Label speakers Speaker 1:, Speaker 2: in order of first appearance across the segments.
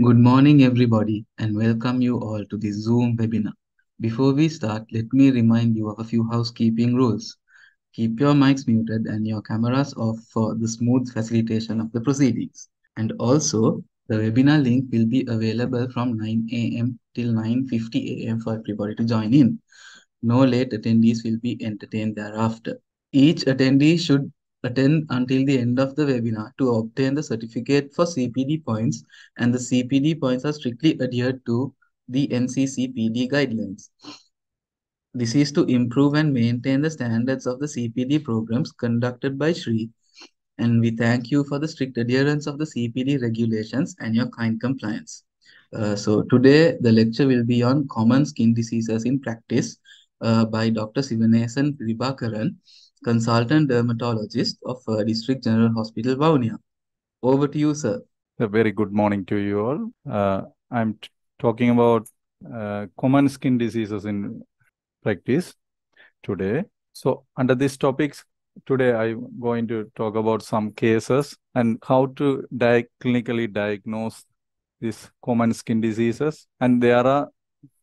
Speaker 1: Good morning, everybody, and welcome you all to this Zoom webinar. Before we start, let me remind you of a few housekeeping rules. Keep your mics muted and your cameras off for the smooth facilitation of the proceedings. And also, the webinar link will be available from 9 a.m. till 9.50 a.m. for everybody to join in. No late attendees will be entertained thereafter. Each attendee should attend until the end of the webinar to obtain the certificate for CPD points and the CPD points are strictly adhered to the NCCPD guidelines. This is to improve and maintain the standards of the CPD programs conducted by SHRI and we thank you for the strict adherence of the CPD regulations and your kind compliance. Uh, so today the lecture will be on common skin diseases in practice uh, by Dr. Sivanesan Pirabakaran consultant dermatologist of uh, District General Hospital, Vavuniya. Over to you, sir.
Speaker 2: A very good morning to you all. Uh, I'm talking about uh, common skin diseases in practice today. So under these topics, today I'm going to talk about some cases and how to di clinically diagnose these common skin diseases. And there are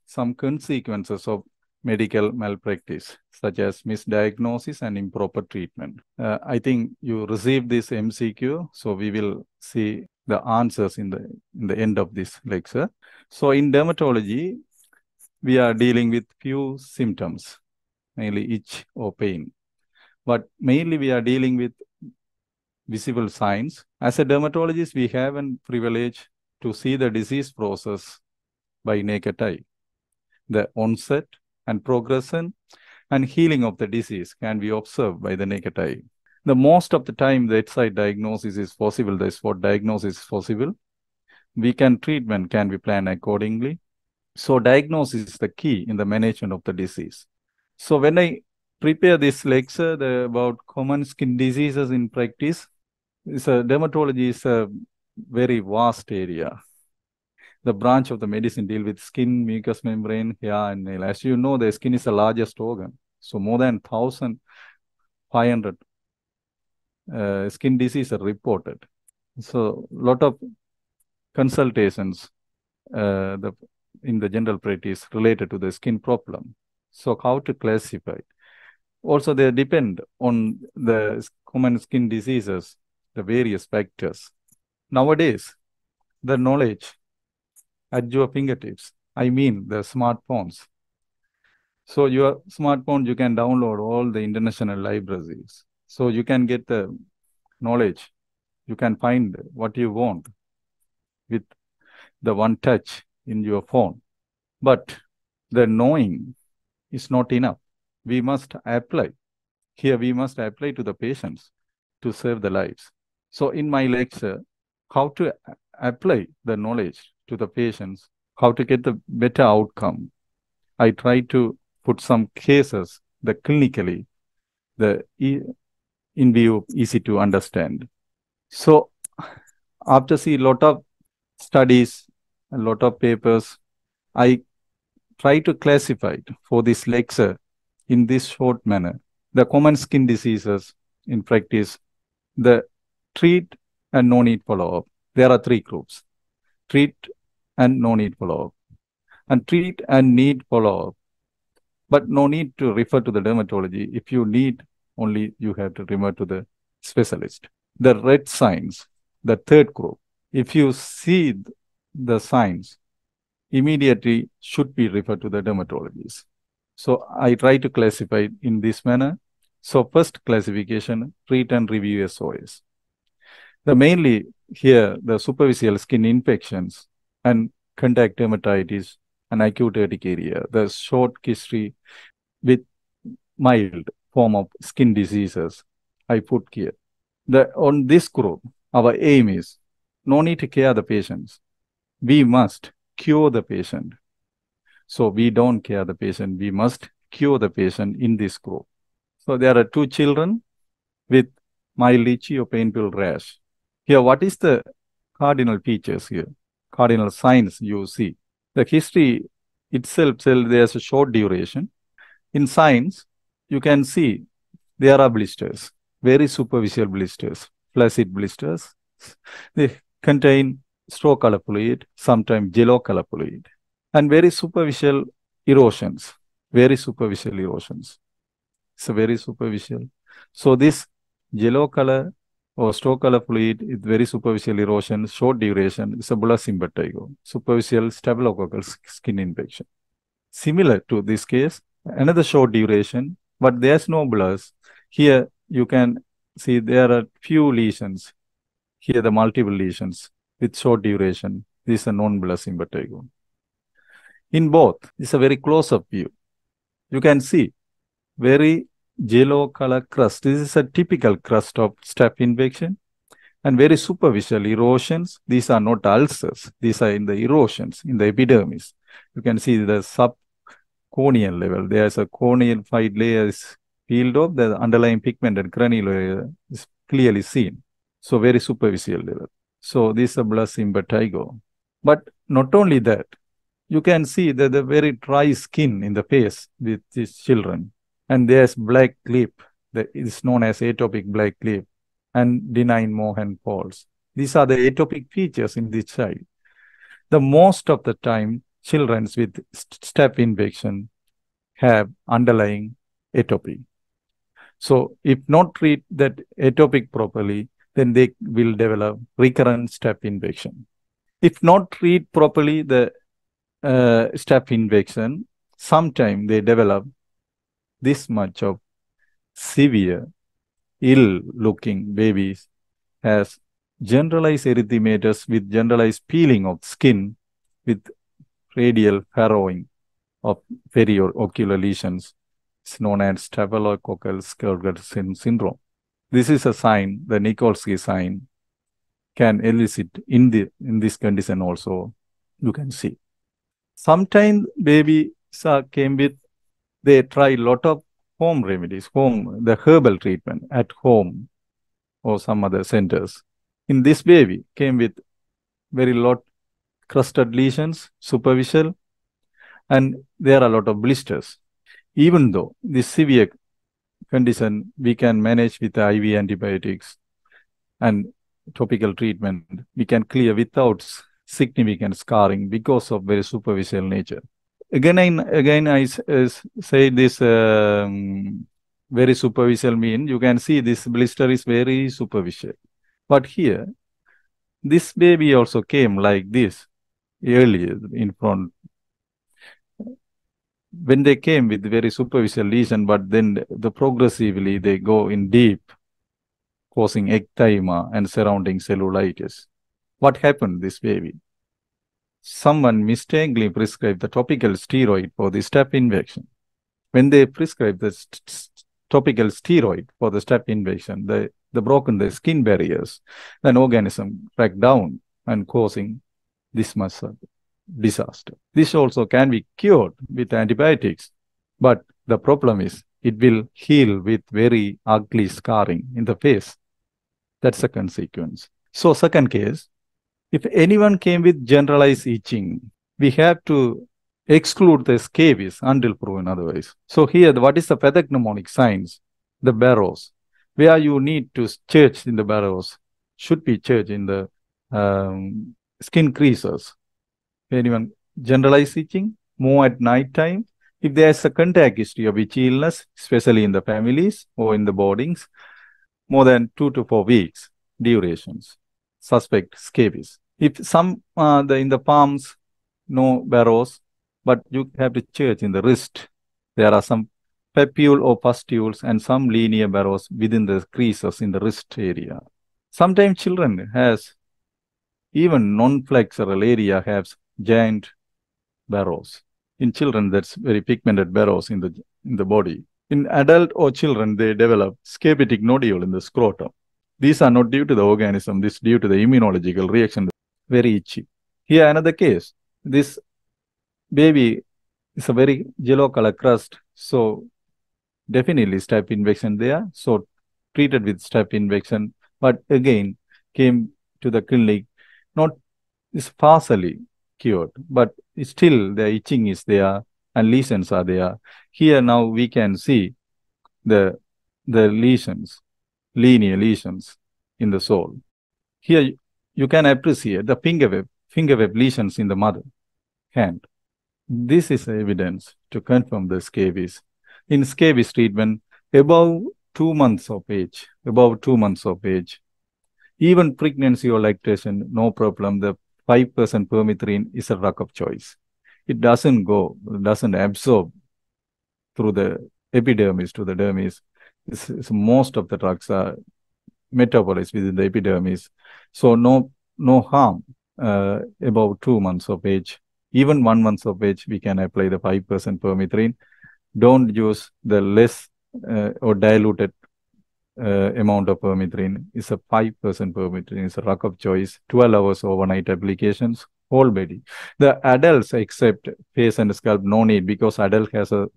Speaker 2: some consequences of medical malpractice, such as misdiagnosis and improper treatment. Uh, I think you received this MCQ, so we will see the answers in the in the end of this lecture. So in dermatology, we are dealing with few symptoms, mainly itch or pain. But mainly we are dealing with visible signs. As a dermatologist, we have a privilege to see the disease process by naked eye. The onset, and progression and healing of the disease can be observed by the naked eye. The most of the time, the side diagnosis is possible. The spot diagnosis is possible. We can treatment can be planned accordingly. So diagnosis is the key in the management of the disease. So when I prepare this lecture the, about common skin diseases in practice, it's a, dermatology is a very vast area the branch of the medicine deal with skin, mucous membrane, hair, and nail. As you know, the skin is the largest organ. So more than 1,500 uh, skin diseases are reported. So a lot of consultations uh, the, in the general practice related to the skin problem. So how to classify? Also, they depend on the common skin diseases, the various factors. Nowadays, the knowledge at your fingertips. I mean the smartphones. So your smartphone, you can download all the international libraries. So you can get the knowledge. You can find what you want with the one touch in your phone. But the knowing is not enough. We must apply. Here we must apply to the patients to save the lives. So in my lecture, how to apply the knowledge to the patients how to get the better outcome. I try to put some cases that clinically the in view easy to understand. So after see a lot of studies, a lot of papers, I try to classify it for this lecture in this short manner the common skin diseases in practice, the treat and no need follow up. There are three groups treat and no need follow-up. And treat and need follow-up. But no need to refer to the dermatology. If you need, only you have to refer to the specialist. The red signs, the third group, if you see the signs, immediately should be referred to the dermatologist. So I try to classify in this manner. So first classification, treat and review SOS. The mainly here, the superficial skin infections and contact dermatitis and acute urticaria, the short history with mild form of skin diseases, I put here. The, on this group, our aim is no need to care the patients. We must cure the patient. So we don't care the patient. We must cure the patient in this group. So there are two children with mild itchy or painful rash. Here, what is the cardinal features here? Cardinal signs you see. The history itself tells there's a short duration. In signs, you can see there are blisters, very superficial blisters, flaccid blisters. They contain straw color fluid, sometimes yellow color fluid, and very superficial erosions, very superficial erosions. It's a very superficial. So this yellow color or color fluid is very superficial erosion, short duration, it's a bullous impetigo, superficial staphylococcal skin infection. Similar to this case, another short duration, but there's no bullous. Here you can see there are few lesions. Here the multiple lesions with short duration. This is a non-bullous impetigo. In both, it's a very close-up view. You can see very yellow color crust. This is a typical crust of staph infection and very superficial erosions. These are not ulcers. These are in the erosions in the epidermis. You can see the subcorneal level. There's a corneal five layers peeled off. The underlying pigment and cranial is clearly seen. So very superficial level. So this is a bullous impetigo. But not only that, you can see that the very dry skin in the face with these children and there's black lip that is known as atopic black lip and Dennie-Morgan folds. These are the atopic features in this child. The most of the time, children with staph infection have underlying atopy. So if not treat that atopic properly, then they will develop recurrent staph infection. If not treat properly the uh, staph infection, sometime they develop this much of severe, ill-looking babies has generalized erythematous with generalized peeling of skin with radial harrowing of periocular lesions. It's known as staphylococcal scalded skin syndrome. This is a sign, the Nikolsky sign, can elicit in the in this condition also. You can see. Sometimes babies came with they try a lot of home remedies, home, the herbal treatment at home or some other centers. In this baby came with very lot crusted lesions, superficial, and there are a lot of blisters. Even though this severe condition we can manage with IV antibiotics and topical treatment, we can clear without significant scarring because of very superficial nature again, I, again, I uh, say this um, very superficial mean. You can see this blister is very superficial. But here, this baby also came like this earlier in front. When they came with very superficial lesion, but then the progressively they go in deep, causing ecthyma and surrounding cellulitis. What happened this baby? Someone mistakenly prescribed the topical steroid for the staph infection. When they prescribe the topical steroid for the staph infection, they, they broken the skin barriers, then organism crack down and causing this much disaster. This also can be cured with antibiotics, but the problem is it will heal with very ugly scarring in the face. That's the consequence. So second case, if anyone came with generalized itching, we have to exclude the scabies until proven otherwise. So here, what is the pathognomonic signs? The barrows. Where you need to search in the barrows should be church in the um, skin creases. Anyone generalized itching, more at night time. If there is a contact history of itchy illness, especially in the families or in the boardings, more than two to four weeks durations suspect scabies. If some uh, the in the palms, no barrows, but you have to church in the wrist. There are some papule or pustules and some linear barrows within the creases in the wrist area. Sometimes children has even non-flexural area has giant barrows. In children, that's very pigmented barrows in the in the body. In adult or children, they develop scabitic nodule in the scrotum. These are not due to the organism, this due to the immunological reaction, very itchy. Here another case, this baby is a very yellow color crust, so definitely staph infection there, so treated with staph infection, but again came to the clinic, not is partially cured, but still the itching is there and lesions are there. Here now we can see the the lesions linear lesions in the sole. Here you can appreciate the finger web, finger web lesions in the mother hand. This is evidence to confirm the scabies. In scabies treatment, above two months of age, above two months of age, even pregnancy or lactation, no problem. The 5% permethrin is a drug of choice. It doesn't go, doesn't absorb through the epidermis to the dermis. It's, it's most of the drugs are metabolized within the epidermis. So no, no harm uh, above two months of age. Even one month of age, we can apply the 5% permethrin. Don't use the less uh, or diluted uh, amount of permethrin is a 5% permethrin is a rock of choice 12 hours overnight applications whole body. The adults except face and scalp no need because adult has a,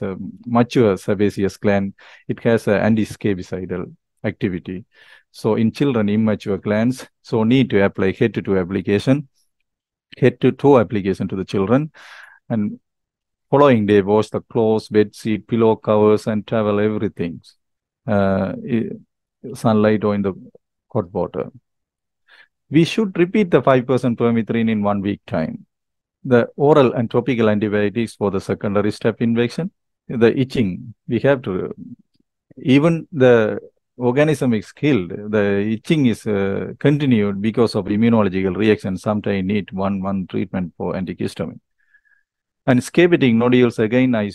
Speaker 2: a mature sebaceous gland. It has an anti-scabicidal activity. So in children immature glands so need to apply head to toe application head to toe application to the children. And following day wash the clothes bed sheet pillow covers and travel everything. Uh, sunlight or in the hot water. We should repeat the 5% permethrin in one week time. The oral and topical antibiotics for the secondary staph infection, the itching, we have to, even the organism is killed, the itching is uh, continued because of immunological reaction. Sometimes need one month treatment for antihistamine. And scabitic nodules, again, I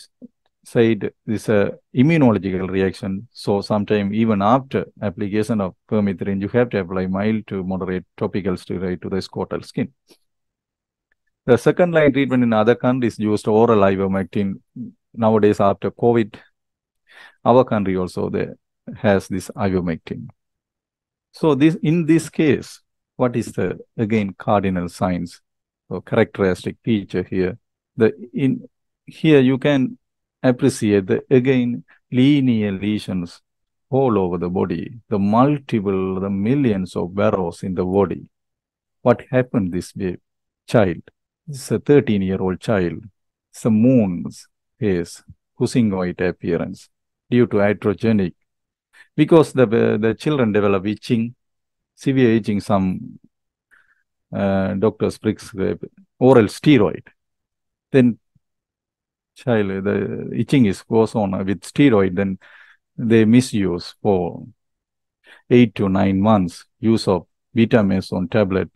Speaker 2: said this a uh, immunological reaction. So sometime even after application of permethrin, you have to apply mild to moderate topical steroid to the scrotal skin. The second line treatment in other countries used oral ivermectin. Nowadays, after COVID, our country also has this ivermectin. So this in this case, what is the again cardinal signs or characteristic feature here? The in here you can appreciate the again linear lesions all over the body, the multiple, the millions of barrows in the body. What happened this way? Child, this is a 13 year old child. It's a moon's face, Cushingoid appearance due to iatrogenic. Because the, the children develop itching, severe itching, some uh, doctors prescribe oral steroid. Then child, the itching is goes on with steroid, then they misuse for eight to nine months use of betamethasone tablet,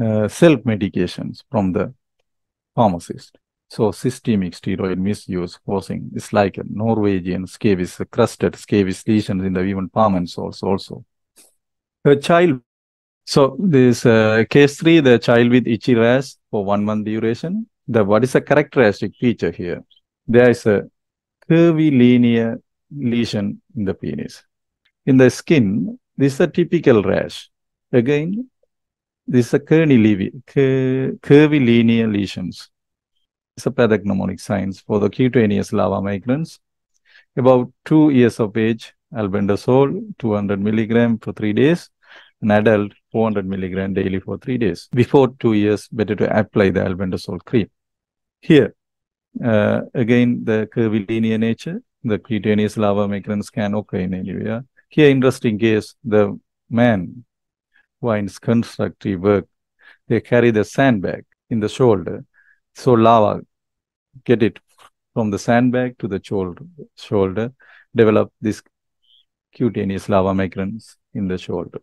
Speaker 2: uh, self medications from the pharmacist. So systemic steroid misuse causing it's like a Norwegian scabies, crusted scabies lesions in the even palm and soles also. A child. So this uh, case three, the child with itchy rash for one month duration the what is a characteristic feature here? There is a curvilinear lesion in the penis. In the skin, this is a typical rash. Again, this is a curvilinear lesions. It's a pathognomonic signs for the cutaneous larva migrans. About two years of age, albendazole 200 milligram for three days. An adult 400 milligram daily for three days. Before two years, better to apply the albendazole cream. Here, uh, again, the curvilinear nature, the cutaneous larva migrans can occur in anywhere. Here, interesting case, the man is constructive work, they carry the sandbag in the shoulder. So larva get it from the sandbag to the shoulder, develop this cutaneous larva migrans in the shoulder.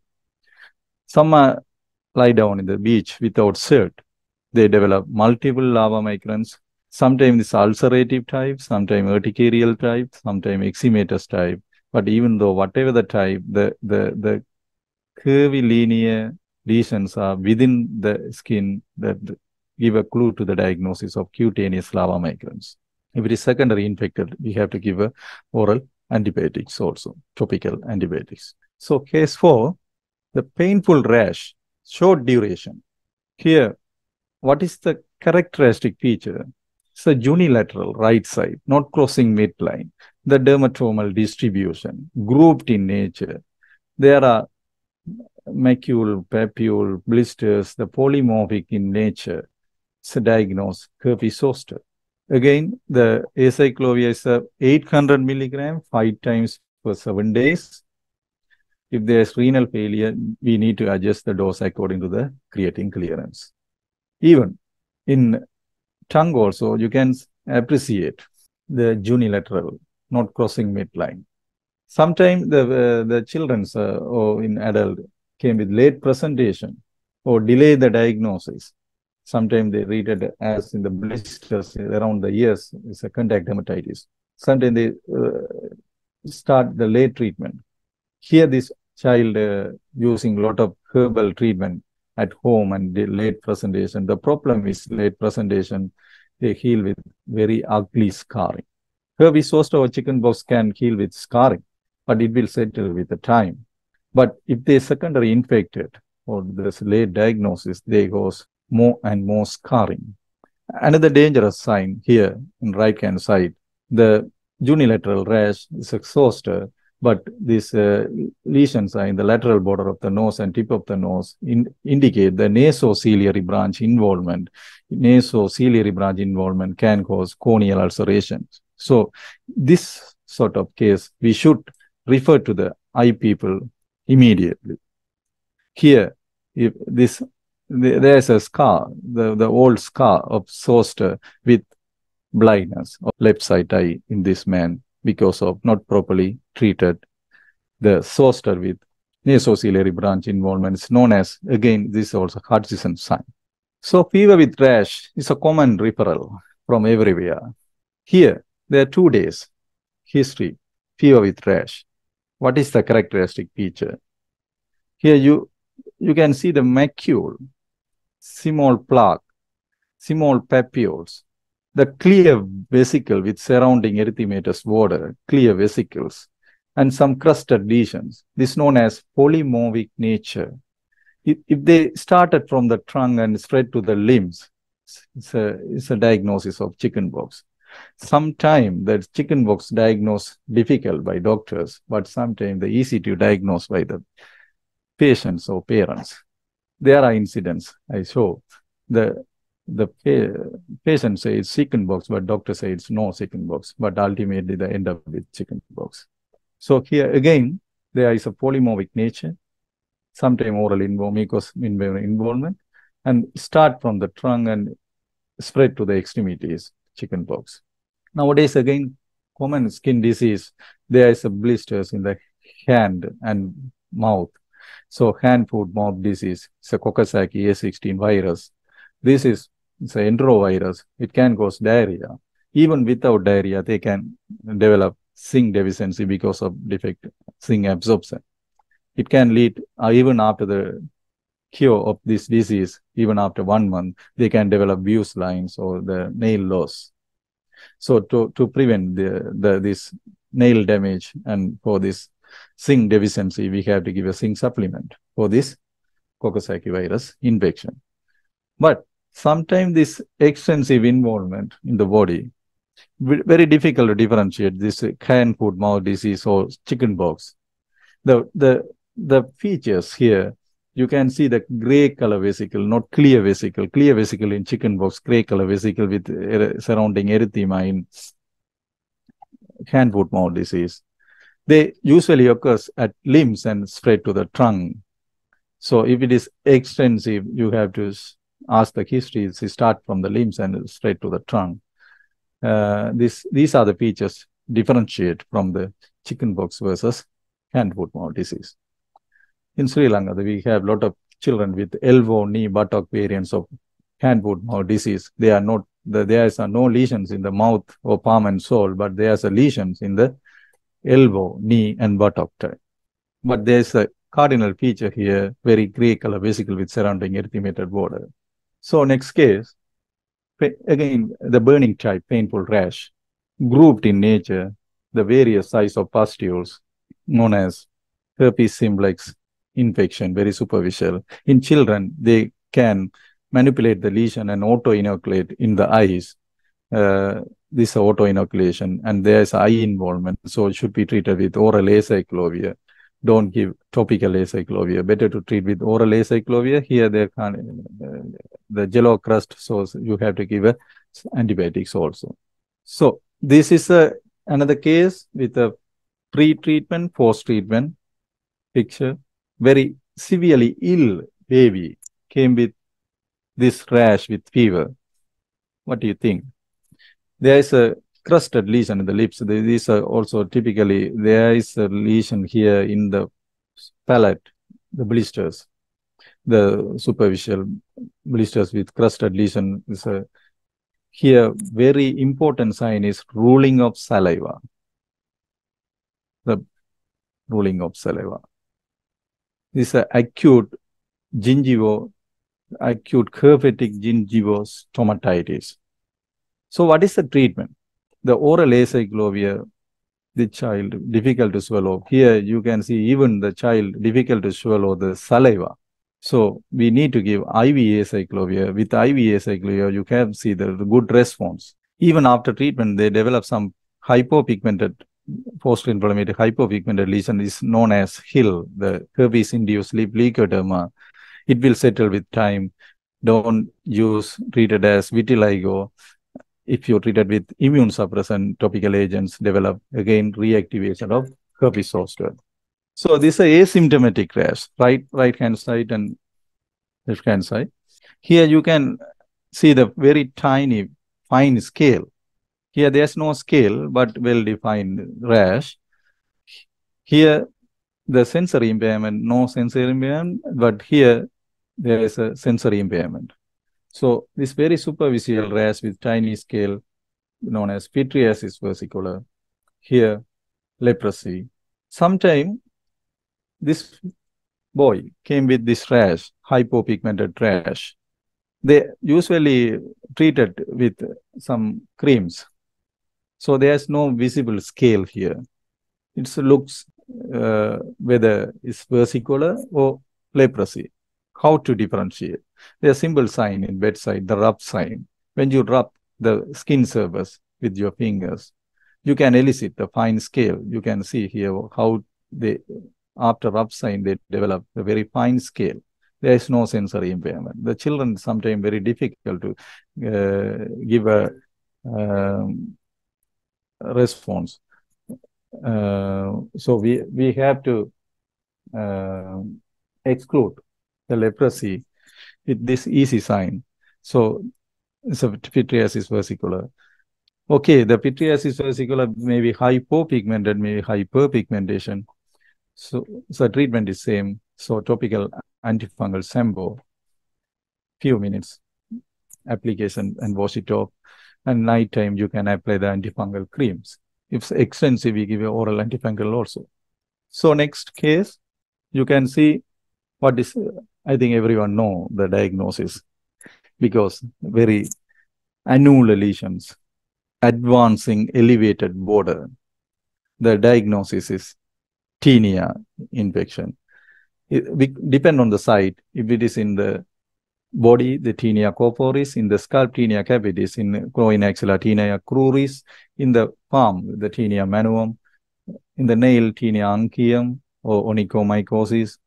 Speaker 2: Some lie down in the beach without shirt they develop multiple larva migrans. Sometimes it's ulcerative type, sometimes urticarial type, sometimes eczematous type. But even though whatever the type, the the the curvilinear lesions are within the skin that give a clue to the diagnosis of cutaneous larva migrans. If it is secondary infected, we have to give a oral antibiotics also, topical antibiotics. So case four, the painful rash, short duration. Here, what is the characteristic feature? It's a unilateral right side, not crossing midline. The dermatomal distribution, grouped in nature. There are macule, papule, blisters, the polymorphic in nature. It's a diagnosed herpes zoster. Again, the acyclovir is a 800 milligram, five times for seven days. If there's renal failure, we need to adjust the dose according to the creatine clearance. Even in tongue also, you can appreciate the unilateral, not crossing midline. Sometimes the, uh, the children's uh, or in adult came with late presentation or delay the diagnosis. Sometimes they read it as in the blisters around the ears, is a contact dermatitis. Sometimes they uh, start the late treatment. Here, this child uh, using a lot of herbal treatment at home and late presentation. The problem is late presentation, they heal with very ugly scarring. Here we Herpes zoster or chickenpox can heal with scarring, but it will settle with the time. But if they secondary infected or there's late diagnosis, they cause more and more scarring. Another dangerous sign here in right hand side, the unilateral rash is zoster but these uh, lesions are in the lateral border of the nose and tip of the nose in, indicate the nasociliary branch involvement. Nasociliary branch involvement can cause corneal ulcerations. So this sort of case, we should refer to the eye people immediately. Here, if this there's a scar, the, the old scar of zoster with blindness of left side eye in this man because of not properly treated the zoster with nasociliary branch involvement is known as, again, this is also Hutchinson sign. So fever with rash is a common referral from everywhere. Here, there are two days history, fever with rash. What is the characteristic feature? Here you, you can see the macule, small plaque, small papules, the clear vesicle with surrounding erythematous water, clear vesicles, and some crusted lesions. This is known as polymorphic nature. If, they started from the trunk and spread to the limbs, it's a, it's a diagnosis of chickenpox. Sometimes the chickenpox diagnosed difficult by doctors, but sometimes the easy to diagnose by the patients or parents. There are incidents I show. The the patient says chickenpox, but doctor says it's no chickenpox, but ultimately they end up with chickenpox. So here again, there is a polymorphic nature, sometimes oral involvement, and start from the trunk and spread to the extremities, chickenpox. Nowadays, again, common skin disease, there is a blisters in the hand and mouth. So hand, foot, mouth disease, it's a Coxsackie A16 virus. This is it's an enterovirus. It can cause diarrhea. Even without diarrhea, they can develop zinc deficiency because of defect zinc absorption. It can lead, uh, even after the cure of this disease, even after one month, they can develop Beau's lines or the nail loss. So to, to prevent the, the this nail damage and for this zinc deficiency, we have to give a zinc supplement for this Coxsackie virus infection. But sometimes this extensive involvement in the body very difficult to differentiate this hand foot mouth disease or chicken pox. The the the features here you can see the gray color vesicle not clear vesicle. Clear vesicle in chicken pox gray color vesicle with er surrounding erythema in hand foot mouth disease. They usually occurs at limbs and spread to the trunk so if it is extensive you have to ask the history, we start from the limbs and straight to the trunk. Uh, this, these are the features differentiate from the chickenpox versus hand foot mouth disease. In Sri Lanka, we have a lot of children with elbow, knee, buttock variants of hand foot mouth disease. They are not the, there is no lesions in the mouth or palm and sole, but there are lesions in the elbow, knee, and buttock. But there's a cardinal feature here, very gray color vesicle with surrounding erythematous border. So next case, again, the burning type, painful rash, grouped in nature, the various size of pustules known as herpes simplex infection, very superficial. In children, they can manipulate the lesion and auto-inoculate in the eyes. Uh, this auto-inoculation and there's eye involvement, so it should be treated with oral acyclovir don't give topical acyclovir. Better to treat with oral acyclovir. Here, they can uh, the jello crust, so you have to give antibiotics also. So this is a, another case with a pre-treatment, post-treatment. picture. Very severely ill baby came with this rash with fever. What do you think? There is a crusted lesion in the lips. These are also typically, there is a lesion here in the palate, the blisters, the superficial blisters with crusted lesion is a uh, here very important sign is ruling of saliva. The ruling of saliva. This is acute gingivo acute herpetic gingivostomatitis so what is the treatment the oral acyclovir the child difficult to swallow here you can see even the child difficult to swallow the saliva so we need to give IV acyclovir. With IV acyclovir, you can see the, good response. Even after treatment, they develop some hypopigmented post-inflammatory hypopigmented lesion is known as HIL, the herpes-induced lip leukoderma. It will settle with time. Don't use treated as vitiligo. If you treated with immune suppressant topical agents, develop again reactivation of herpes zoster. So this is asymptomatic rash, right, right hand side and left hand side. Here you can see the very tiny fine scale. Here there's no scale, but well-defined rash. Here the sensory impairment, no sensory impairment, but here there is a sensory impairment. So this very superficial rash with tiny scale known as pityriasis versicolor. Here leprosy. Sometime this boy came with this rash, hypopigmented rash. They usually treated with some creams. So there's no visible scale here. It looks uh, whether it's versicolor or leprosy. How to differentiate? There's a simple sign in bedside, the rub sign. When you rub the skin surface with your fingers, you can elicit the fine scale. You can see here how they after rub sign, they develop a very fine scale. There is no sensory impairment. The children sometimes very difficult to uh, give a um, response. Uh, so we we have to uh, exclude the leprosy with this easy sign. So it's a pityriasis versicolor. Okay, the pityriasis versicolor may be hypopigmented, maybe hyperpigmentation. So, so treatment is same. So topical antifungal Sembo, few minutes application and wash it off. And night time you can apply the antifungal creams. If extensive, we give oral antifungal also. So next case, you can see what is, I think everyone know the diagnosis because very annular lesions, advancing elevated border. The diagnosis is tinea infection. It, we depend on the site. If it is in the body, the tinea corporis, in the scalp, tinea capitis, in groin axilla, tinea cruris, in the palm, the tinea manuum, in the nail, tinea unguium or onychomycosis,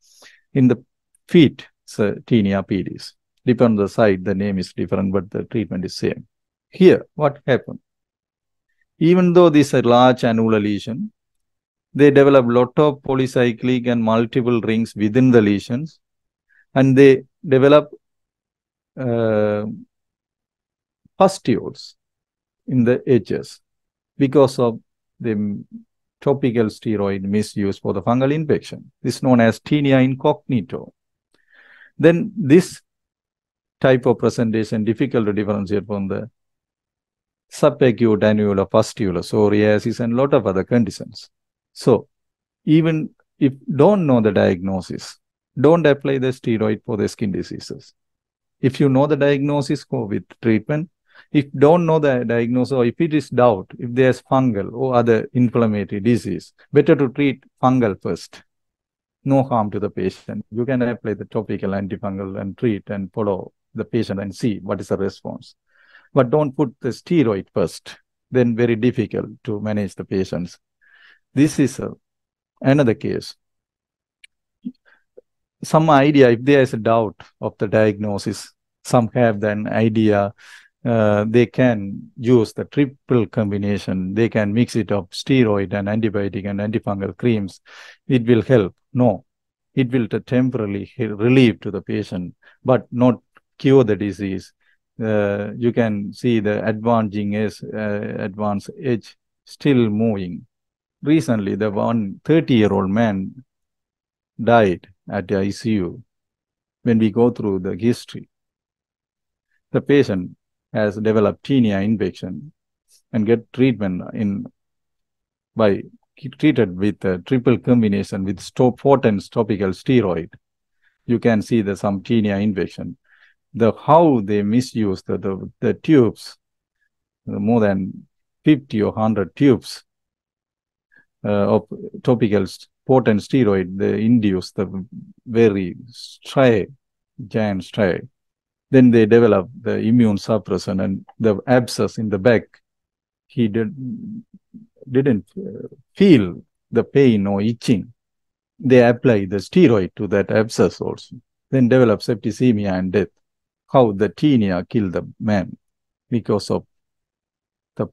Speaker 2: in the feet, tinea pedis. Depend on the site, the name is different, but the treatment is same. Here, what happened? Even though this is a large annular lesion, they develop lot of polycyclic and multiple rings within the lesions and they develop uh, pustules in the edges because of the topical steroid misuse for the fungal infection. This is known as tinea incognito. Then this type of presentation difficult to differentiate from the subacute annular pustule, psoriasis, and lot of other conditions. So even if don't know the diagnosis, don't apply the steroid for the skin diseases. If you know the diagnosis, go with treatment. If don't know the diagnosis or if it is doubt, if there's fungal or other inflammatory disease, better to treat fungal first. No harm to the patient. You can apply the topical antifungal and treat and follow the patient and see what is the response. But don't put the steroid first. Then very difficult to manage the patients this is a, another case. Some idea, if there is a doubt of the diagnosis, some have an idea, uh, they can use the triple combination. They can mix it up, steroid and antibiotic and antifungal creams. It will help. No, it will temporarily relieve to the patient, but not cure the disease. Uh, you can see the advancing is uh, advanced age still moving. Recently, the one 30 year old man died at the ICU. When we go through the history, the patient has developed tinea infection and get treatment in by treated with a triple combination with stop potent topical steroid. You can see the some tinea infection. The how they misuse the, the, the tubes, more than 50 or 100 tubes uh, of topical potent steroid, they induce the very stray, giant stray. Then they develop the immune suppression and the abscess in the back. He did, didn't uh, feel the pain or itching. They apply the steroid to that abscess also. Then develop septicemia and death. How the tinea killed the man because of the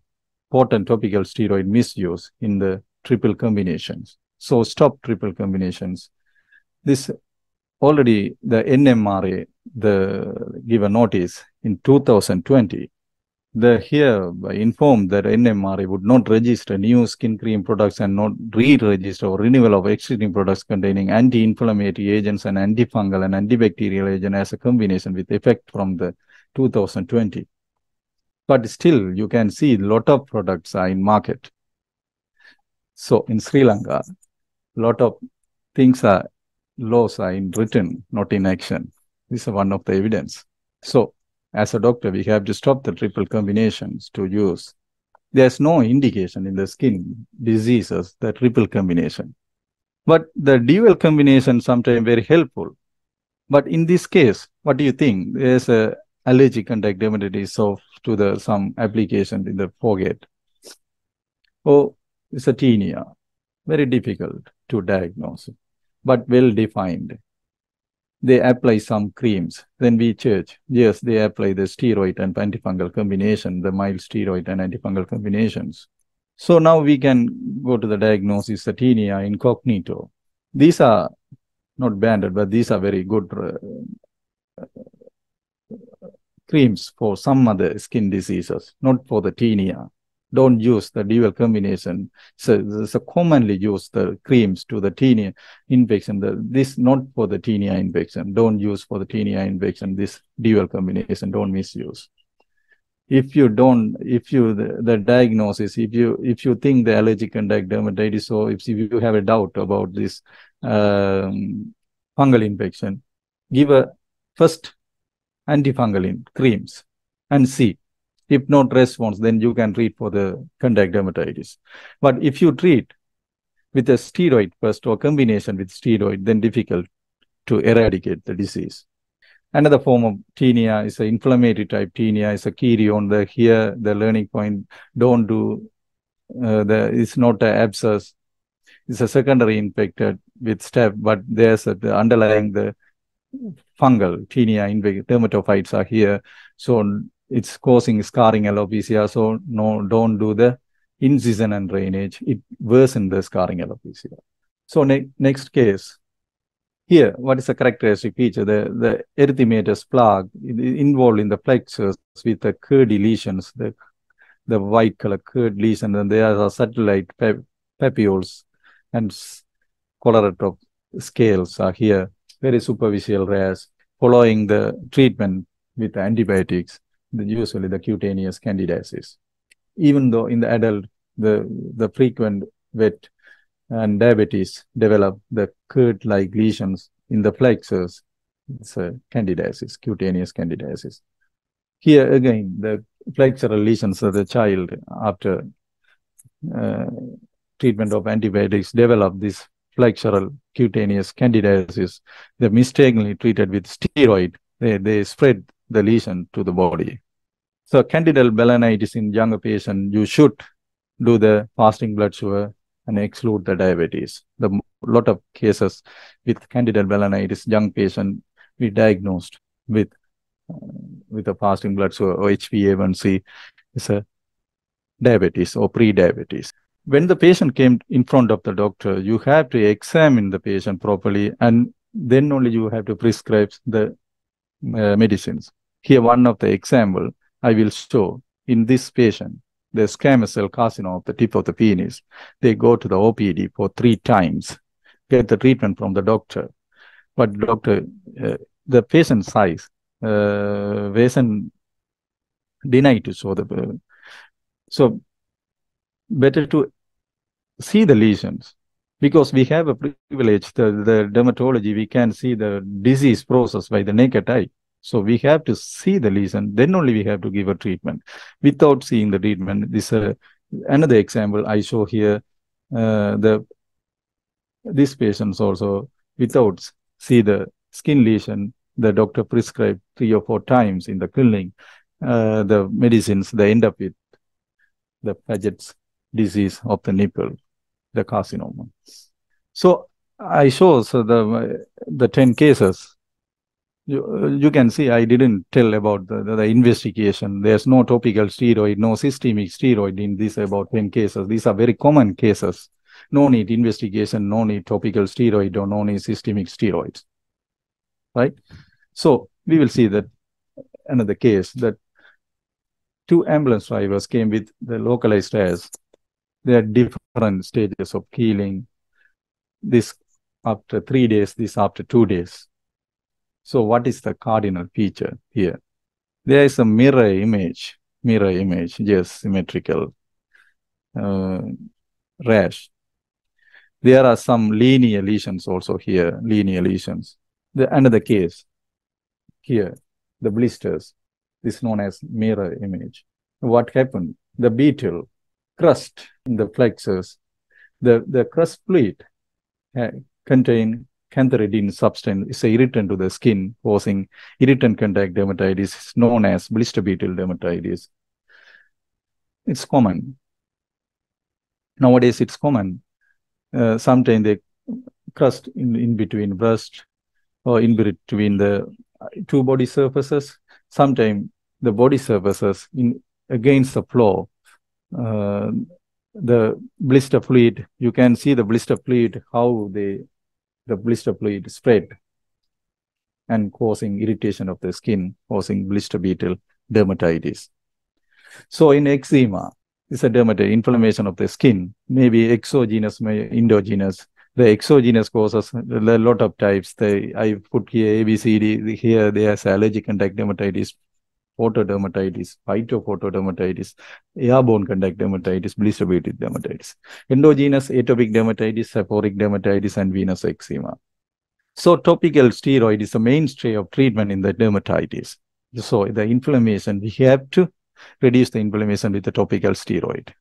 Speaker 2: potent topical steroid misuse in the triple combinations. So stop triple combinations. This already the NMRA the give a notice in 2020 the here informed that NMRA would not register new skin cream products and not re-register or renewal of existing products containing anti-inflammatory agents and antifungal and antibacterial agent as a combination with effect from the 2020. But still, you can see a lot of products are in market. So in Sri Lanka, lot of things are laws are in written, not in action. This is one of the evidence. So as a doctor, we have to stop the triple combinations to use. There's no indication in the skin diseases, the triple combination. But the dual combination sometimes very helpful. But in this case, what do you think? There's a allergic contact dermatitis of to the some application in the forehead. Oh, it's a tinea. Very difficult to diagnose, but well defined they apply some creams. Then we church. Yes, they apply the steroid and antifungal combination, the mild steroid and antifungal combinations. So now we can go to the diagnosis, tinea incognito. These are not banded, but these are very good uh, creams for some other skin diseases, not for the tinea don't use the dual combination. So, so commonly use the creams to the tinea infection. The, this not for the tinea infection. Don't use for the tinea infection. This dual combination. Don't misuse. If you don't, if you the, the diagnosis, if you if you think the allergic contact dermatitis, or if you have a doubt about this um, fungal infection, give a first antifungal in creams and see if not response, then you can treat for the contact dermatitis. But if you treat with a steroid first or combination with steroid, then difficult to eradicate the disease. Another form of tinea is an inflammatory type tinea, is a kerion. The here the learning point don't do uh, the it's not an abscess. It's a secondary infected with staph, but there's a, the underlying the fungal tinea dermatophytes are here. So it's causing scarring alopecia. So no, don't do the incision and drainage. It worsens the scarring alopecia. So ne next case. Here, what is the characteristic feature? The, the erythematous plaque involved in the plexus with the curdy lesions, the, the white color curd lesion, and there are satellite papules and collarette scales are here, very superficial rash, following the treatment with antibiotics usually the cutaneous candidiasis. Even though in the adult, the, the frequent wet and diabetes develop the curd-like lesions in the plexus, it's a candidiasis, cutaneous candidiasis. Here again, the flexural lesions of the child after uh, treatment of antibiotics develop this flexural cutaneous candidiasis. They're mistakenly treated with steroid. They, they spread the lesion to the body. So candidal balanitis in younger patient, you should do the fasting blood sugar and exclude the diabetes. The lot of cases with candidal balanitis, young patient, we diagnosed with uh, with a fasting blood sugar or HbA1c is a diabetes or pre-diabetes. when the patient came in front of the doctor, you have to examine the patient properly and then only you have to prescribe the uh, medicines. Here, one of the example I will show in this patient, the squamous cell carcinoma of the tip of the penis. They go to the OPD for three times, get the treatment from the doctor. But doctor, uh, the patient size, uh, patient denied to show the. Uh, so better to see the lesions because we have a privilege, the, the dermatology, we can see the disease process by the naked eye. So we have to see the lesion, then only we have to give a treatment. Without seeing the treatment, this uh, another example I show here. Uh, the this patients also without see the skin lesion, the doctor prescribed three or four times in the clinic uh, the medicines. They end up with the Paget's disease of the nipple, the carcinoma. So I show so the the ten cases you, uh, you can see I didn't tell about the, the, the, investigation. There's no topical steroid, no systemic steroid in these about 10 cases. These are very common cases. No need investigation, no need topical steroid or no need systemic steroids. Right? So we will see that another case that two ambulance drivers came with the localized as There are different stages of healing. This after three days, this after two days so what is the cardinal feature here? There is a mirror image, mirror image, just symmetrical uh, rash. There are some linear lesions also here, linear lesions. The another case here, the blisters, this is known as mirror image. What happened? The beetle crust in the flexors, the, the crust plate uh, contain cantharidin substance is an irritant to the skin, causing irritant contact dermatitis, known as blister beetle dermatitis. It's common. Nowadays, it's common. Uh, sometimes they crust in, in between breast or in between the two body surfaces. Sometimes the body surfaces in against the floor. Uh, the blister fluid, you can see the blister fluid, how they the blister fluid spread and causing irritation of the skin, causing blister beetle dermatitis. So in eczema, it's a dermatitis, inflammation of the skin, maybe exogenous, maybe endogenous. The exogenous causes a lot of types. The, I put here ABCD, here there's allergic contact dermatitis, photodermatitis, phytophotodermatitis, airborne contact dermatitis, blister beetle dermatitis, endogenous atopic dermatitis, seborrheic dermatitis, and venous eczema. So topical steroid is the mainstay of treatment in the dermatitis. So the inflammation, we have to reduce the inflammation with the topical steroid.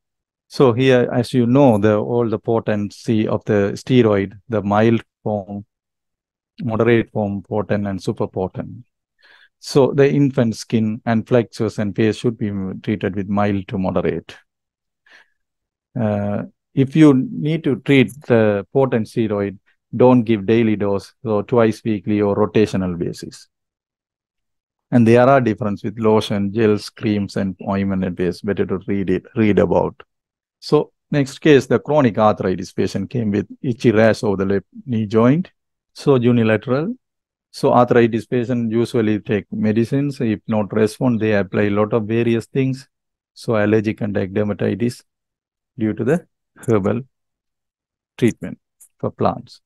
Speaker 2: So here, as you know, the all the potency of the steroid, the mild form, moderate form, potent, and super potent. So the infant skin and flexures and face should be treated with mild to moderate. Uh, if you need to treat the potent steroid, don't give daily dose, so twice weekly or rotational basis. And there are difference with lotion, gels, creams, and ointment and. Better to read it, read about. So next case, the chronic arthritis patient came with itchy rash over the left knee joint. So unilateral so arthritis patient usually take medicines. If not respond, they apply a lot of various things. So allergic and dermatitis due to the herbal treatment for plants.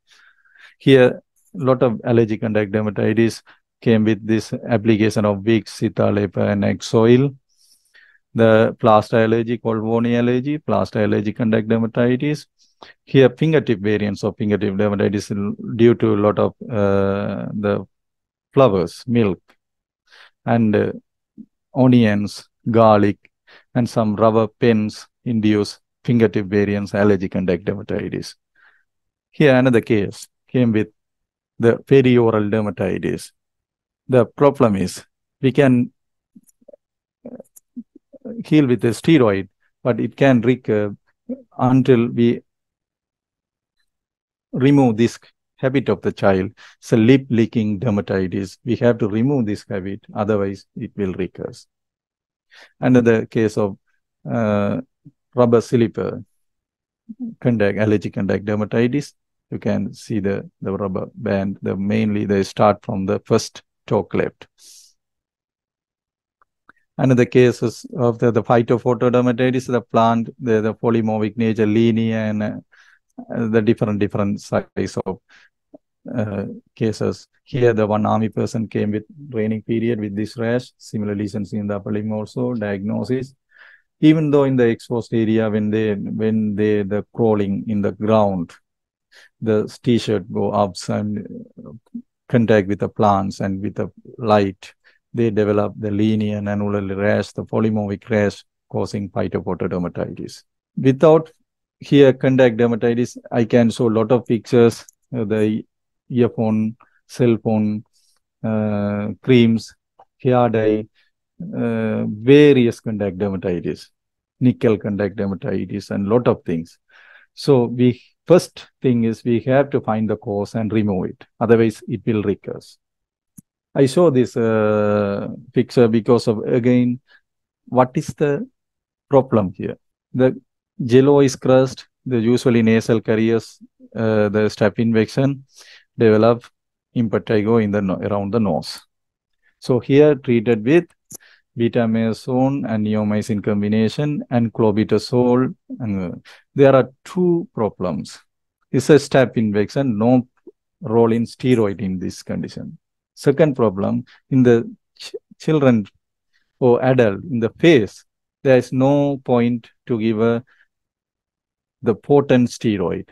Speaker 2: Here, a lot of allergic and dermatitis came with this application of Vicks, Citalopram, and Exoil. The plaster allergy called allergy, plaster allergic and dermatitis, here fingertip variants of fingertip dermatitis due to a lot of uh, the flowers, milk, and uh, onions, garlic, and some rubber pens induce fingertip variants allergic and dermatitis. Here another case came with the perioral dermatitis. The problem is we can uh, heal with a steroid, but it can recur until we remove this habit of the child. A lip leaking dermatitis. We have to remove this habit, otherwise it will recur. Another case of uh, rubber slipper. contact allergic contact dermatitis. You can see the, the rubber band, the mainly they start from the first talk left. And in the cases of the, the phytophotodermatitis, the plant, the, the polymorphic nature, linear, and the different different size of uh, cases. Here, the one army person came with training period with this rash, similar lesions in the upper limb also, diagnosis. Even though in the exposed area, when they when they the crawling in the ground, the t-shirt go up and contact with the plants and with the light, they develop the linear and annular rash, the polymorphic rash causing phytophotodermatitis. Without here contact dermatitis, I can show a lot of pictures, uh, the earphone, cell phone, uh, creams, hair dye, uh, various contact dermatitis, nickel contact dermatitis, and lot of things. So we first thing is we have to find the cause and remove it. Otherwise, it will recur. I show this uh, picture because of again, what is the problem here? The jello is crushed. The usually nasal carriers, uh, the staph infection develop impetigo in the around the nose. So here treated with betamethasone and neomycin combination and clobetasol. And uh, there are two problems. It's a staph infection, no role in steroid in this condition. Second problem, in the ch children or adult, in the face, there is no point to give a, the potent steroid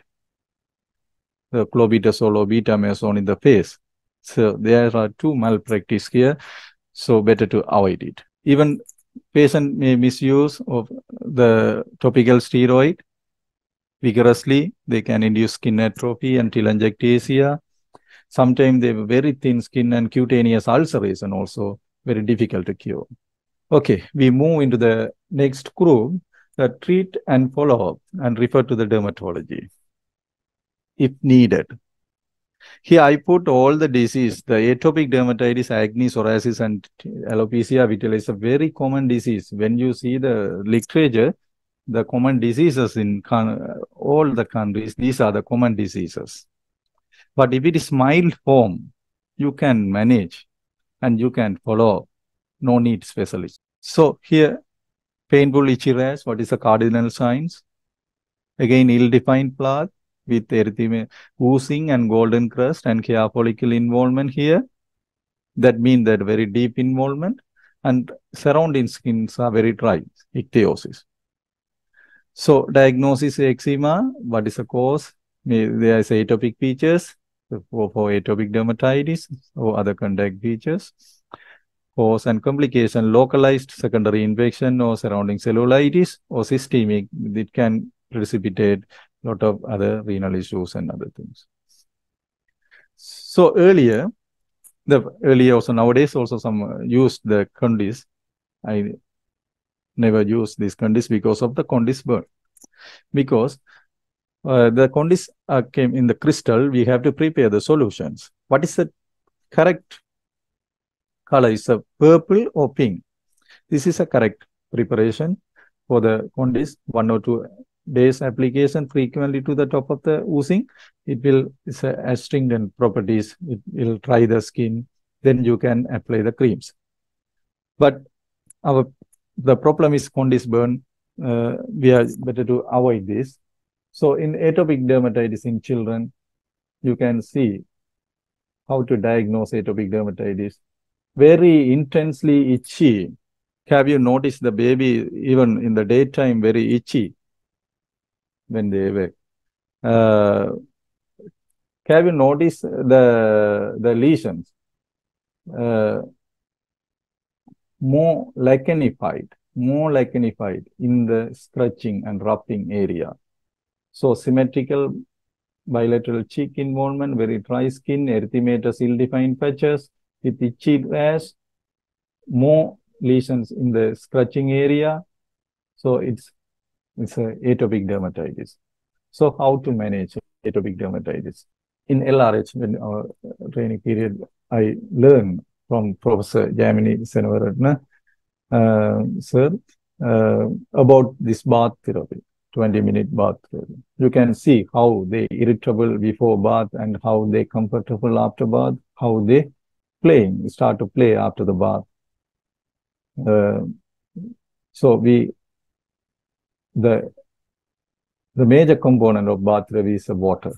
Speaker 2: the clobetasol or betamethasone in the face. So there are two malpractice here. So better to avoid it. Even patient may misuse of the topical steroid vigorously. They can induce skin atrophy and telangiectasia. Sometimes they have very thin skin and cutaneous ulceration also very difficult to cure. Okay, we move into the next group, treat and follow up and refer to the dermatology if needed. Here I put all the disease, the atopic dermatitis, acne, psoriasis, and alopecia vitiligo is a very common disease. When you see the literature, the common diseases in all the countries, these are the common diseases. But if it is mild form, you can manage and you can follow. No need specialist. So here, painful itchy rash, what is the cardinal signs? Again, ill-defined plaque, with erythema oozing and golden crust and hair follicle involvement here. That means that very deep involvement and surrounding skins are very dry, ichthyosis. So diagnosis eczema, what is the cause? There is atopic features for, for atopic dermatitis or other contact features. Cause and complication, localized secondary infection or surrounding cellulitis or systemic, it can precipitate a lot of other renal issues and other things. So earlier, the earlier also nowadays also some uh, use the Condy's. I never use this Condy's because of the Condy's burn. Because uh, the Condy's uh, came in the crystal, we have to prepare the solutions. What is the correct color? Is a purple or pink? This is a correct preparation for the Condy's, one or two days application frequently to the top of the oozing, it will it's a astringent properties. It will dry the skin. Then you can apply the creams. But our the problem is Condy's burn. Uh, we are better to avoid this. So in atopic dermatitis in children, you can see how to diagnose atopic dermatitis. Very intensely itchy. Have you noticed the baby even in the daytime very itchy? when they wake. Uh, have you noticed the the lesions uh, more lichenified, more lichenified in the scratching and rubbing area. So symmetrical bilateral cheek involvement, very dry skin, erythematous ill-defined patches with itchy rash, more lesions in the scratching area. So it's it's a atopic dermatitis. So how to manage atopic dermatitis? In LRH, our training period, I learned from Professor Jamini Senavaratna, uh, sir, uh, about this bath therapy. 20 minute bath. You can see how they irritable before bath and how they comfortable after bath, how they playing, start to play after the bath. Uh, so we, the, the major component of bath therapy is the water.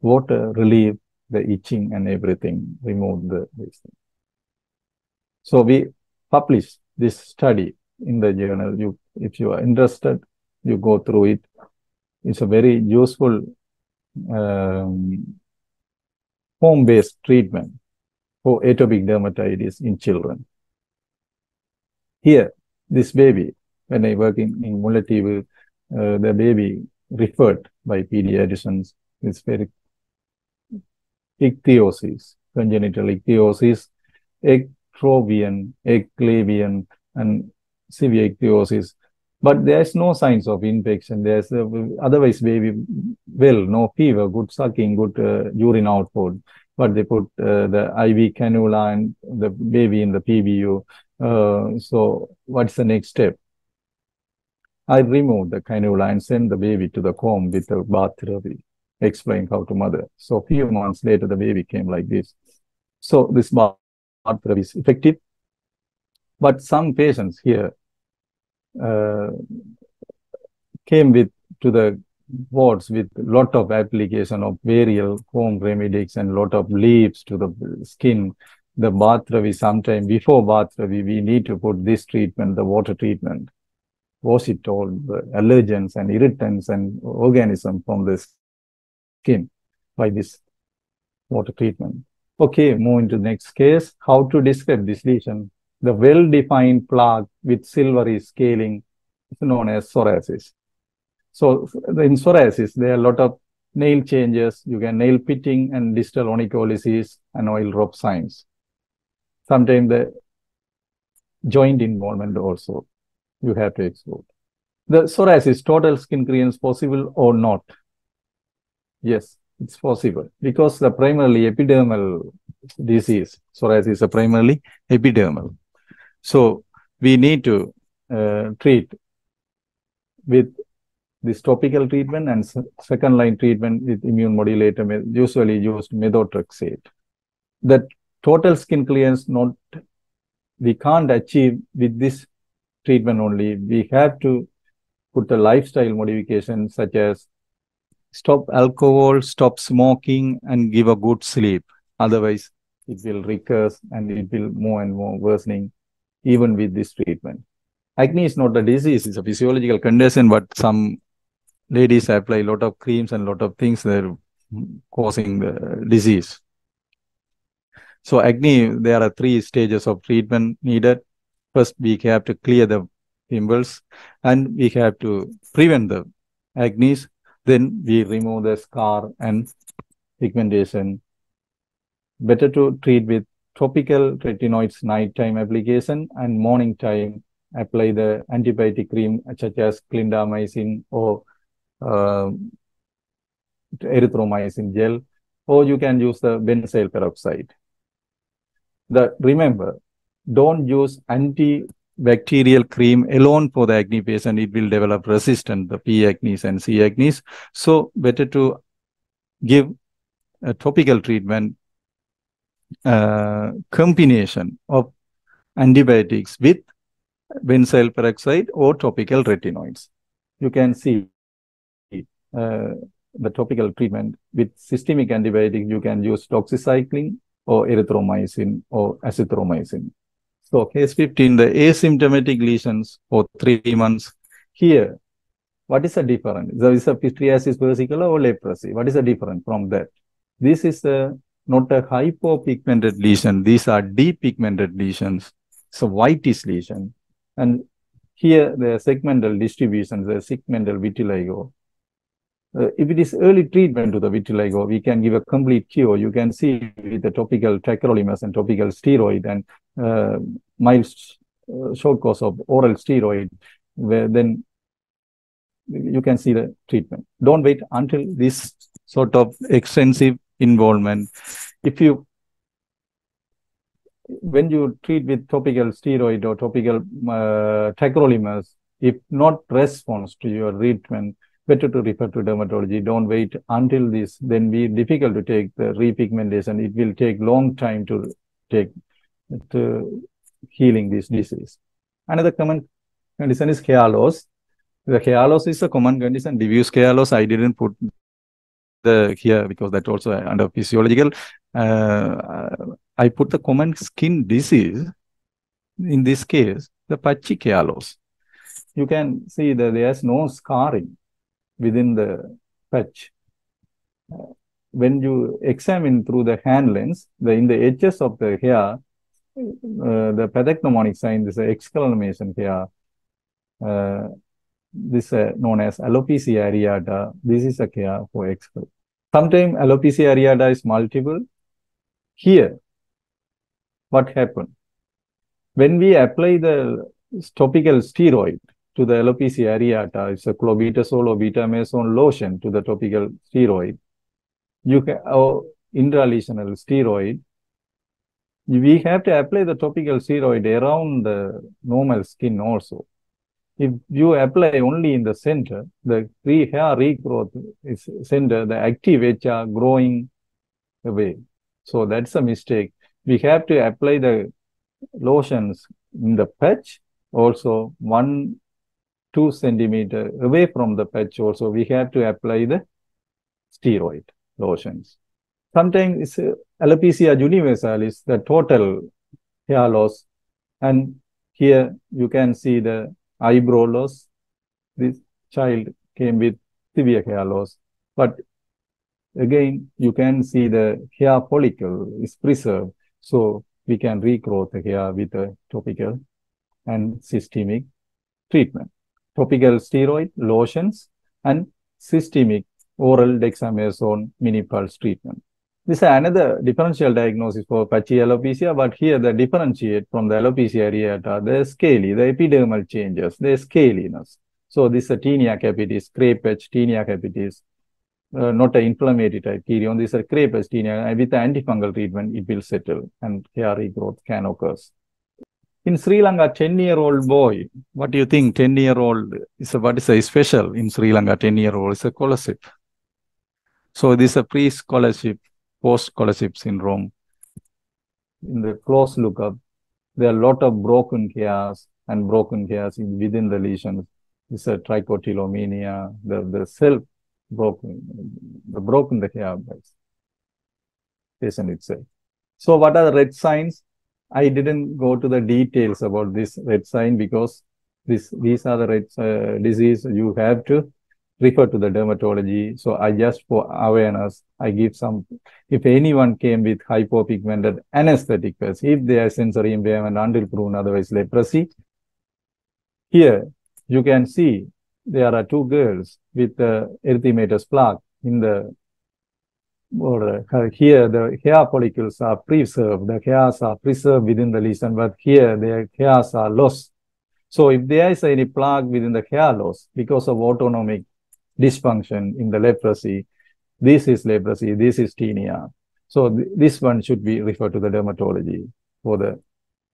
Speaker 2: Water relieve the itching and everything, remove the, this thing. So we publish this study in the journal. You, if you are interested, you go through it. It's a very useful um, home-based treatment for atopic dermatitis in children. Here, this baby, when I work in, in uh, the baby referred by pediatricians is very ichthyosis, congenital ichthyosis, ectropion, eclabion, and severe ichthyosis. But there's no signs of infection. There's uh, otherwise baby well, no fever, good sucking, good uh, urine output. But they put uh, the IV cannula and the baby in the PBU. Uh, so what's the next step? I remove the cannula and send the baby to the comb with the bath therapy, explain how to mother. So a few months later, the baby came like this. So this bath therapy is effective. But some patients here uh, came with to the wards with lot of application of various home remedies and lot of leaves to the skin. The bath therapy sometime before bath therapy, we need to put this treatment, the water treatment. Wash it all, the allergens and irritants and organism from the skin by this water treatment. Okay, move into the next case. How to describe this lesion? The well-defined plaque with silvery scaling is known as psoriasis. So in psoriasis, there are a lot of nail changes. You get nail pitting and distal onycholysis and oil drop signs. Sometimes the joint involvement also you have to explore. The psoriasis, total skin clearance possible or not? Yes, it's possible because the primarily epidermal disease, psoriasis is a primarily epidermal. So we need to uh, treat with this topical treatment and second line treatment with immune modulator, usually used methotrexate. The total skin clearance not we can't achieve with this treatment only. We have to put the lifestyle modification such as stop alcohol, stop smoking, and give a good sleep. Otherwise, it will recur and it will more and more worsening even with this treatment. Acne is not a disease, it's a physiological condition, but some ladies apply a lot of creams and a lot of things that are causing the disease. So acne, there are three stages of treatment needed. First, we have to clear the pimples and we have to prevent the acne. Then we remove the scar and pigmentation. Better to treat with topical retinoids nighttime application and morning time apply the antibiotic cream such as clindamycin or uh, erythromycin gel or you can use the benzyl peroxide. The, remember, don't use antibacterial cream alone for the acne patient. It will develop resistance, the P acnes and C acnes. So better to give a topical treatment uh, combination of antibiotics with benzyl peroxide or topical retinoids. You can see Uh, the topical treatment with systemic antibiotic, you can use doxycycline or erythromycin or azithromycin. So case 15, the asymptomatic lesions for three months. Here, what is the difference? Is a pityriasis versicolor or leprosy? What is the difference from that? This is a not a hypopigmented lesion. These are depigmented lesions. So whitish lesion. And here the segmental distribution, the segmental vitiligo. Uh, if it is early treatment to the vitiligo, we can give a complete cure. You can see with the topical tacrolimus and topical steroid and uh, mild uh, short course of oral steroid, where then you can see the treatment. Don't wait until this sort of extensive involvement. If you, when you treat with topical steroid or topical uh, tacrolimus, If not response to your treatment, better to refer to dermatology. Don't wait until this, then be difficult to take the repigmentation. It will take long time to take to healing this disease. Another common condition is hair loss. The hair loss is a common condition. Diffuse hair loss, I didn't put the here because that also under physiological. Uh, I put the common skin disease. In this case, the patchy hair loss. You can see that there's no scarring within the patch. Uh, when you examine through the hand lens, the in the edges of the hair, uh, the pathognomonic sign is exclamation here. Uh, this uh, known as alopecia areata. This is a care for excel. Sometimes alopecia areata is multiple. Here, what happened? When we apply the topical steroid to the alopecia areata, it's a clobetasol or betamethasone lotion to the topical steroid. You can, or intralesional steroid, we have to apply the topical steroid around the normal skin also. If you apply only in the center, the re hair regrowth is center, the active are growing away. So that's a mistake. We have to apply the lotions in the patch, also one, two centimeter away from the patch also, we have to apply the steroid lotions. Sometimes uh, alopecia universalis, the total hair loss. And here you can see the eyebrow loss. This child came with severe hair loss. But again, you can see the hair follicle is preserved. So we can regrow the hair with a topical and systemic treatment. Topical steroid, lotions, and systemic oral dexamethasone mini pulse treatment. This is another differential diagnosis for patchy alopecia, but here the differentiate from the alopecia areata, the scaly, the epidermal changes, the scaliness. So this is a tinea capitis, grey patch, tinea capitis, uh, not an inflammatory type kerion. This is a grey patch tinea, and with the antifungal treatment, it will settle and hair regrowth can occur. In Sri Lanka, 10-year-old boy, what do you think 10-year-old is a, what is a special in Sri Lanka 10-year-old is a scholarship. So this is a pre-scholarship post-scholarship syndrome. In the close look up, there are a lot of broken hairs and broken hairs within the lesions. It's a trichotillomania, the, the cell broken, the broken the hair by patient itself. So what are the red signs? I didn't go to the details about this red sign because this these are the red uh, disease you have to refer to the dermatology. So I just for awareness, I give some, if anyone came with hypopigmented anesthetic if they are sensory impairment until proven otherwise leprosy, here you can see there are two girls with the erythematous plaque in the or uh, here the hair follicles are preserved, the hairs are preserved within the lesion, but here the hairs are lost. So if there is any plaque within the hair loss because of autonomic dysfunction in the leprosy. This is leprosy, this is tinea. So th this one should be referred to the dermatology for the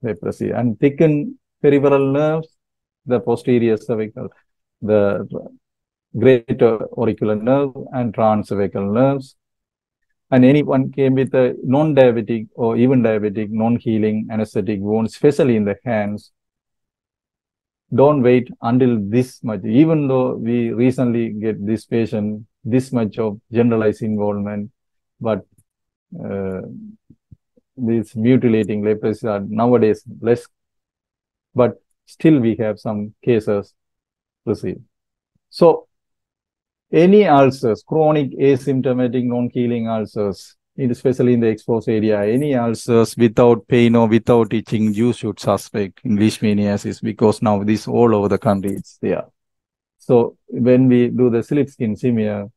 Speaker 2: leprosy. And thickened peripheral nerves, the posterior cervical, the greater auricular nerve and transcervical nerves. And anyone came with a non-diabetic or even diabetic, non-healing anesthetic wounds, especially in the hands, don't wait until this much. Even though we recently get this patient this much of generalized involvement, but uh, these mutilating leprosy are nowadays less, but still we have some cases received. So any ulcers, chronic asymptomatic non-healing ulcers, especially in the exposed area, any ulcers without pain or without itching, you should suspect leishmaniasis because now this all over the country it's there. So when we do the slit skin smear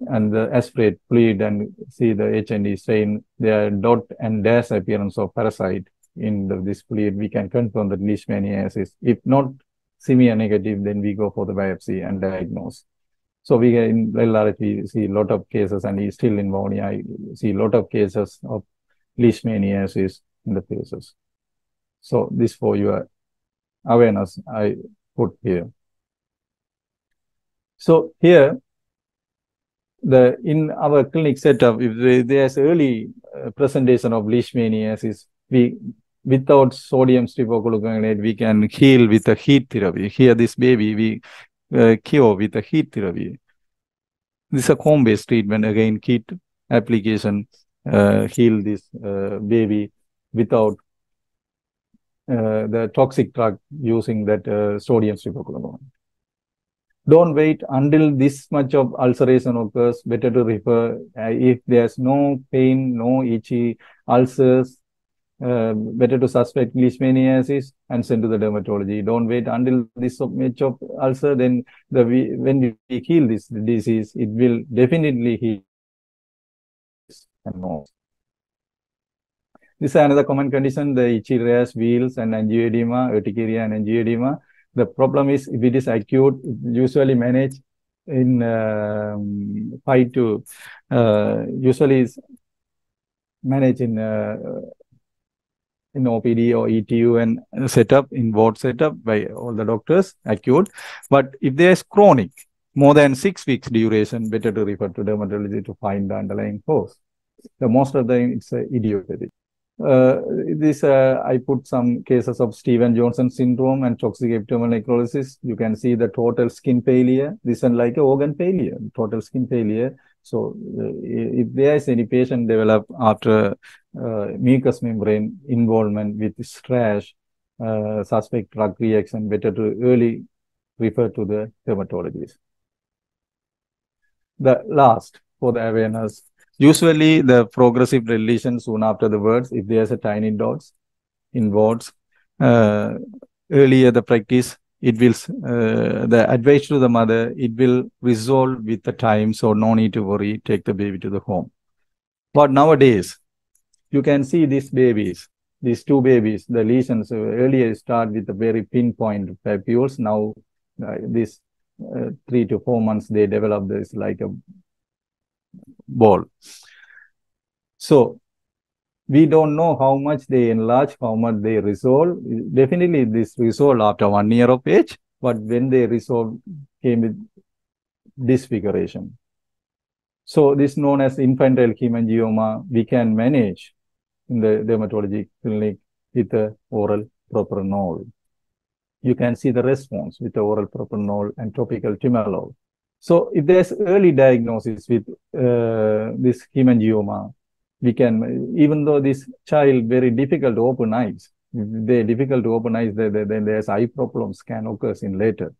Speaker 2: and the aspirate fluid and see the HND stain, there are dot and dash appearance of parasite in the, this fluid, we can confirm that leishmaniasis. If not smear negative, then we go for the biopsy and diagnose. So we in LRH, we see a lot of cases, and still in Vaughan. I see a lot of cases of leishmaniasis in the faces. So this for your awareness, I put here. So here, the in our clinic setup, if there's early uh, presentation of leishmaniasis, we without sodium stibogluconate we can heal with a heat therapy. Here, this baby, we uh, cure with a heat therapy. This is a home-based treatment. Again, heat application uh, heal this uh, baby without uh, the toxic drug using that uh, sodium stibogluconate. Don't wait until this much of ulceration occurs. Better to refer uh, if there's no pain, no itchy ulcers, uh, better to suspect leishmaniasis and send to the dermatology. Don't wait until this much of ulcer. Then the when we heal this disease, it will definitely heal. And more. This is another common condition: the itchy rash, wheals, and angioedema, urticaria, and angioedema. The problem is if it is acute, usually managed in um, five to uh, usually is managed in uh, in OPD or ETU and setup in ward setup by all the doctors acute. But if there is chronic, more than six weeks duration, better to refer to dermatology to find the underlying cause. The most of the time it's uh, idiopathic. Uh, this uh, I put some cases of Stevens-Johnson syndrome and toxic epidermal necrosis. You can see the total skin failure. This is like a organ failure, total skin failure. So uh, if there is any patient develop after uh, mucous membrane involvement with strash, uh, suspect drug reaction, better to early refer to the dermatologist. The last for the awareness Usually the progressive lesion soon after the words, if there's a tiny dots in words, uh, earlier the practice, it will, uh, the advice to the mother, it will resolve with the time. So no need to worry, take the baby to the home. But nowadays, you can see these babies, these two babies, the lesions uh, earlier start with a very pinpoint papules. Now, uh, this uh, three to four months, they develop this like a ball. So we don't know how much they enlarge, how much they resolve. Definitely this resolve after one year of age, but when they resolve came with disfiguration. So this known as infantile hemangioma, we can manage in the dermatology clinic with the oral propranolol. You can see the response with the oral propranolol and topical timolol. So if there's early diagnosis with uh, this hemangioma, we can, even though this child very difficult to open eyes, they're difficult to open eyes, then there's eye problems can occur in later.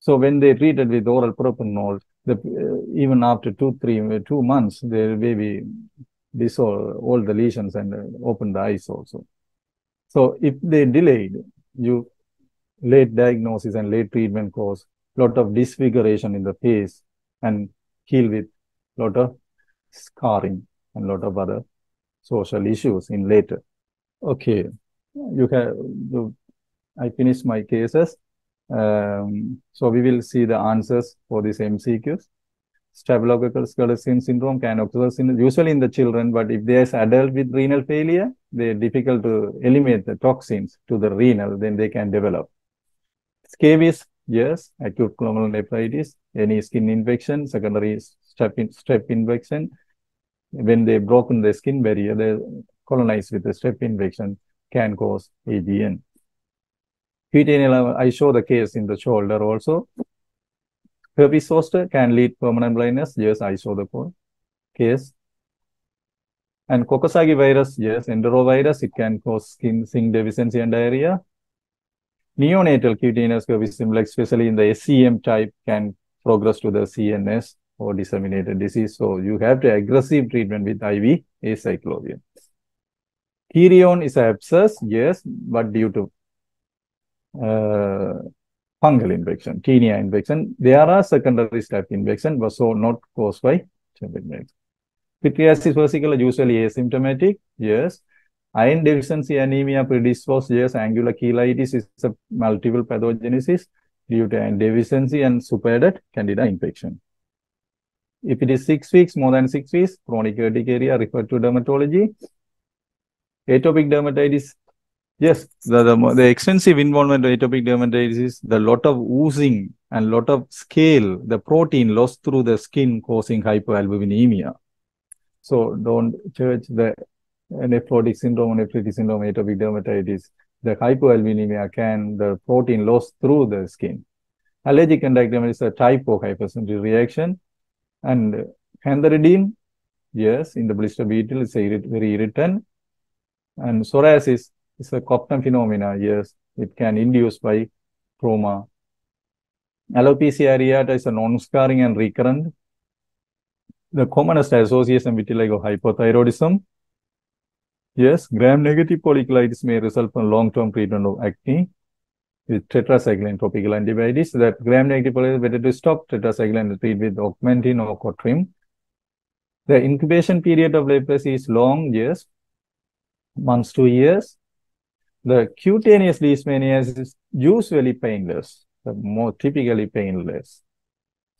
Speaker 2: So when they treated with oral propranolol, the, uh, even after two, three, two months, they maybe dissolve all the lesions and uh, open the eyes also. So if they delayed, you late diagnosis and late treatment cause lot of disfiguration in the face and heal with lot of scarring and lot of other social issues in later. Okay, you have, I finished my cases. Um, so we will see the answers for these MCQs. Staphylococcal skin syndrome can occur usually in the children, but if there's adult with renal failure, they're difficult to eliminate the toxins to the renal, then they can develop. Scabies Yes, acute glomerulonephritis, any skin infection, secondary strep, in, strep infection. When they broken the skin barrier, they colonize with the strep infection can cause AGN. Cutaneous, I show the case in the shoulder also. Herpes zoster can lead permanent blindness. Yes, I saw the case. And Coxsackie virus, yes, enterovirus, it can cause skin zinc deficiency and diarrhea neonatal cutaneous herpes simplex, especially in the SEM type, can progress to the CNS or disseminated disease. So you have to aggressive treatment with IV acyclovir. Kerion is abscess, yes, but due to uh, fungal infection, tinea infection. There are secondary staph infection, but so not caused by Pityriasis versicolor usually asymptomatic, yes. Iron deficiency anemia predisposed yes, angular cheilitis is a multiple pathogenesis due to iron deficiency and superadded candida infection. If it is six weeks, more than six weeks, chronic urticaria referred to dermatology. Atopic dermatitis Yes, the, the, the extensive involvement of atopic dermatitis is the lot of oozing and lot of scale, the protein lost through the skin causing hypoalbuminemia. So don't judge the nephrotic syndrome, nephritic syndrome, atopic dermatitis. The hypoalbuminemia can, the protein lost through the skin. Allergic conjunctivitis is a type of hypersensitivity reaction. And cantharidin, yes, in the blister beetle, it's a very irritant. And psoriasis is a Koebner phenomena, yes, it can induce by trauma. Alopecia areata is a non-scarring and recurrent. The commonest association with like hypothyroidism. Yes, gram-negative folliculitis may result from long-term treatment of acne with tetracycline topical antibiotics. That gram-negative folliculitis, better to stop tetracycline and treat with augmentin or cotrim. The incubation period of leprosy is long, yes, months to years. The cutaneous leishmaniasis is usually painless, but more typically painless.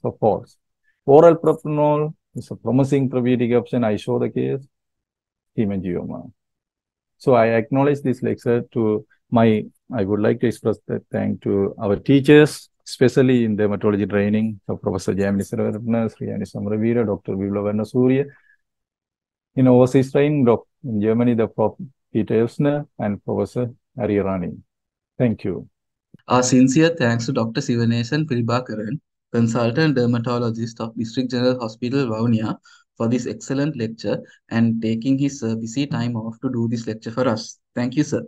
Speaker 2: So false. Oral propranolol is a promising therapeutic option. I show the case, hemangioma. So I acknowledge this lecture to my, I would like to express that thank to our teachers, especially in dermatology training, so Professor Jamini Saravarna, Sriyani Samravira, Dr. Vivlavarna Surya. In overseas training, in Germany, the Prof. Peter Elsner and Professor Hari Rani. Thank you.
Speaker 1: Our sincere thanks to Dr. Sivanesan Pirabakaran, consultant dermatologist of District General Hospital, Vavuniya, for this excellent lecture and taking his uh, busy time off to do this lecture for us. Thank you, sir.